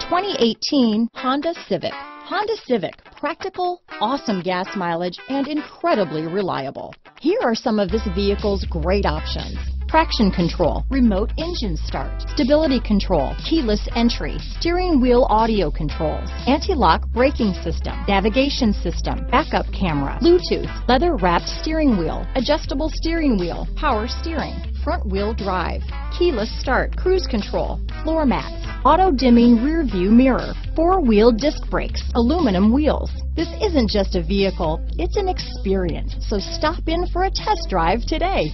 2018 Honda Civic. Honda Civic, practical, awesome gas mileage, and incredibly reliable. Here are some of this vehicle's great options. Traction control, remote engine start, stability control, keyless entry, steering wheel audio controls, anti-lock braking system, navigation system, backup camera, Bluetooth, leather wrapped steering wheel, adjustable steering wheel, power steering, front wheel drive, keyless start, cruise control, floor mats, auto dimming rear view mirror, four wheel disc brakes, aluminum wheels. This isn't just a vehicle, it's an experience. So stop in for a test drive today.